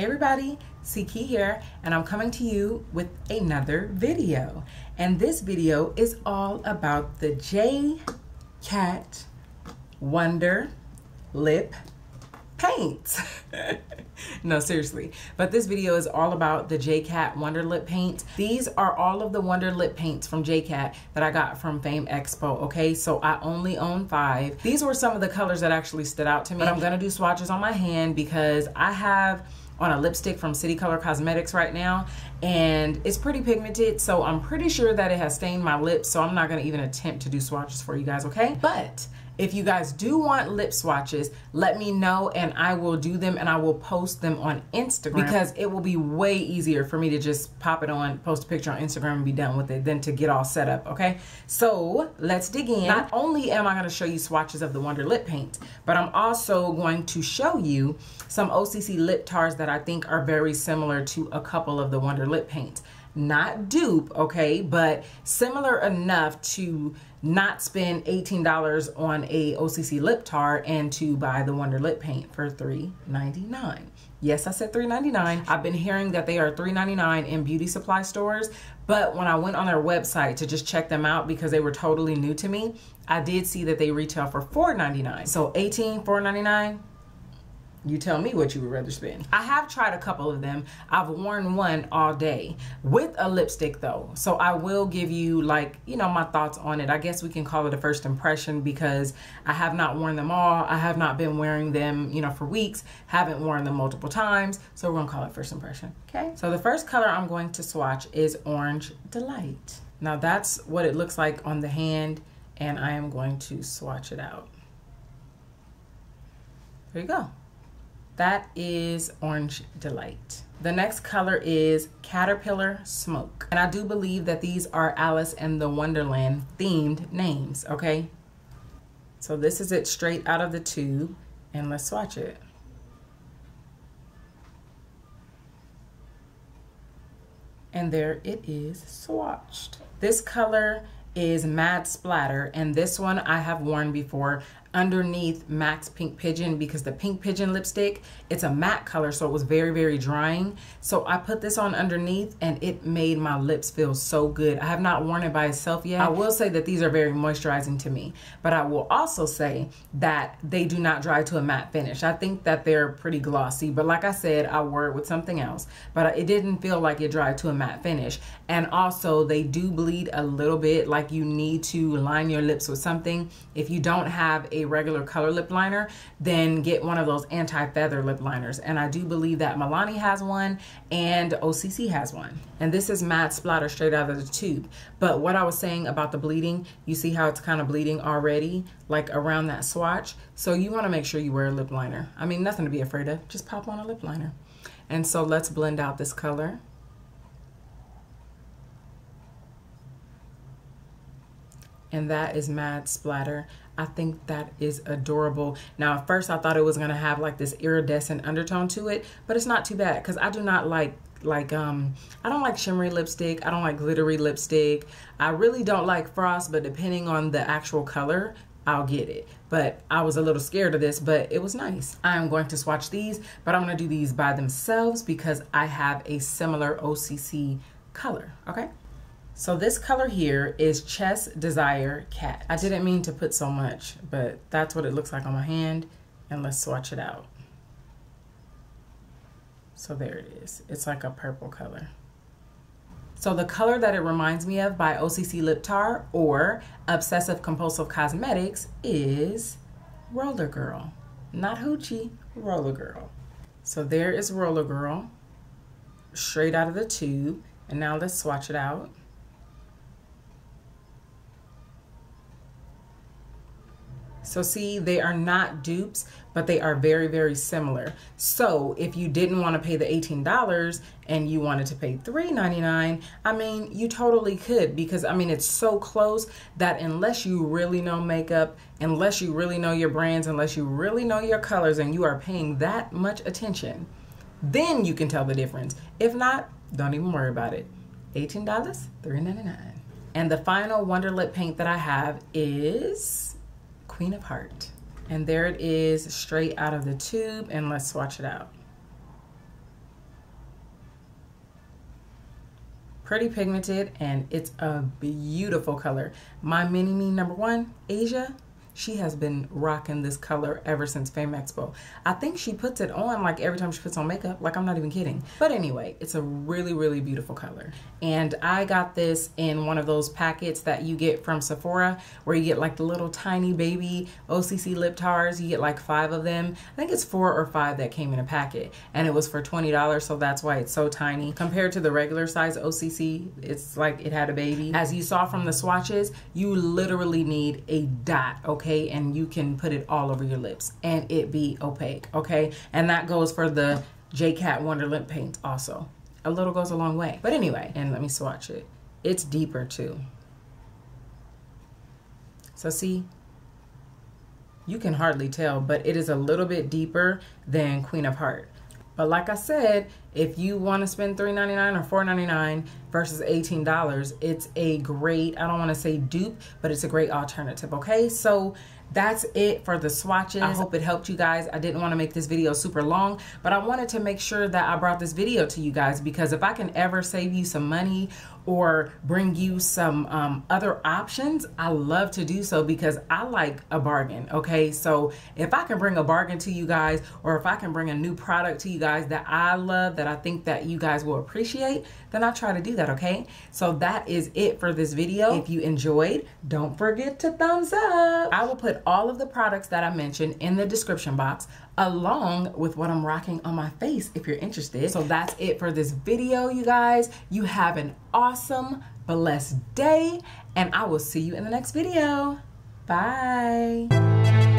Everybody, C-Key here, and I'm coming to you with another video. And this video is all about the J Cat Wonder Lip Paint. no, seriously. But this video is all about the J-Cat Wonder Lip Paint. These are all of the Wonder Lip Paints from J-Cat that I got from Fame Expo, okay? So I only own five. These were some of the colors that actually stood out to me. But I'm gonna do swatches on my hand because I have on a lipstick from City Color Cosmetics right now and it's pretty pigmented so I'm pretty sure that it has stained my lips so I'm not going to even attempt to do swatches for you guys okay? But if you guys do want lip swatches, let me know and I will do them and I will post them on Instagram because it will be way easier for me to just pop it on, post a picture on Instagram and be done with it than to get all set up, okay? So let's dig in. Not only am I gonna show you swatches of the Wonder Lip Paint, but I'm also going to show you some OCC lip tars that I think are very similar to a couple of the Wonder Lip Paints not dupe, okay, but similar enough to not spend $18 on a OCC lip tar and to buy the Wonder Lip Paint for $3.99. Yes, I said $3.99. I've been hearing that they are $3.99 in beauty supply stores, but when I went on their website to just check them out because they were totally new to me, I did see that they retail for $4.99. So 18, $4.99, you tell me what you would rather spend. I have tried a couple of them. I've worn one all day with a lipstick though. So I will give you like, you know, my thoughts on it. I guess we can call it a first impression because I have not worn them all. I have not been wearing them, you know, for weeks. Haven't worn them multiple times. So we're gonna call it first impression, okay? So the first color I'm going to swatch is Orange Delight. Now that's what it looks like on the hand and I am going to swatch it out. There you go. That is Orange Delight. The next color is Caterpillar Smoke. And I do believe that these are Alice in the Wonderland themed names, okay? So this is it straight out of the tube and let's swatch it. And there it is swatched. This color is Mad Splatter and this one I have worn before underneath MAC's Pink Pigeon because the Pink Pigeon lipstick, it's a matte color, so it was very, very drying. So I put this on underneath and it made my lips feel so good. I have not worn it by itself yet. I will say that these are very moisturizing to me, but I will also say that they do not dry to a matte finish. I think that they're pretty glossy, but like I said, I wore it with something else, but it didn't feel like it dried to a matte finish. And also they do bleed a little bit like you need to line your lips with something. If you don't have a a regular color lip liner, then get one of those anti-feather lip liners. And I do believe that Milani has one and OCC has one. And this is Mad Splatter straight out of the tube. But what I was saying about the bleeding, you see how it's kind of bleeding already, like around that swatch. So you wanna make sure you wear a lip liner. I mean, nothing to be afraid of, just pop on a lip liner. And so let's blend out this color. And that is Mad Splatter. I think that is adorable. Now, at first I thought it was gonna have like this iridescent undertone to it, but it's not too bad because I do not like like um I don't like shimmery lipstick. I don't like glittery lipstick. I really don't like frost, but depending on the actual color, I'll get it. But I was a little scared of this, but it was nice. I'm going to swatch these, but I'm gonna do these by themselves because I have a similar OCC color, okay? So this color here is Ches Desire Cat. I didn't mean to put so much, but that's what it looks like on my hand. And let's swatch it out. So there it is. It's like a purple color. So the color that it reminds me of by OCC Lip Tar or Obsessive Compulsive Cosmetics is Roller Girl. Not Hoochie, Roller Girl. So there is Roller Girl, straight out of the tube. And now let's swatch it out. So see, they are not dupes, but they are very, very similar. So if you didn't want to pay the $18 and you wanted to pay $3.99, I mean, you totally could because I mean, it's so close that unless you really know makeup, unless you really know your brands, unless you really know your colors and you are paying that much attention, then you can tell the difference. If not, don't even worry about it. $18, $3.99. And the final Wonder Lip paint that I have is Queen of Hart. And there it is straight out of the tube and let's swatch it out. Pretty pigmented and it's a beautiful color. My Mini Me number one, Asia, she has been rocking this color ever since Fame Expo. I think she puts it on like every time she puts on makeup. Like I'm not even kidding. But anyway, it's a really, really beautiful color. And I got this in one of those packets that you get from Sephora where you get like the little tiny baby OCC lip tars. You get like five of them. I think it's four or five that came in a packet. And it was for $20. So that's why it's so tiny. Compared to the regular size OCC, it's like it had a baby. As you saw from the swatches, you literally need a dot, okay? Okay and you can put it all over your lips and it be opaque okay? And that goes for the J Cat Wonder Lip Paint also. A little goes a long way. But anyway and let me swatch it. It's deeper too. So see you can hardly tell but it is a little bit deeper than Queen of Hart. But like I said, if you want to spend $3.99 or $4.99 versus $18, it's a great, I don't want to say dupe, but it's a great alternative, okay? So that's it for the swatches. I hope it helped you guys. I didn't want to make this video super long, but I wanted to make sure that I brought this video to you guys because if I can ever save you some money or bring you some um, other options, I love to do so because I like a bargain, okay? So if I can bring a bargain to you guys or if I can bring a new product to you guys that I love, that I think that you guys will appreciate, then I try to do that, okay? So that is it for this video. If you enjoyed, don't forget to thumbs up. I will put all of the products that I mentioned in the description box along with what I'm rocking on my face if you're interested. So that's it for this video, you guys. You have an awesome, blessed day, and I will see you in the next video. Bye.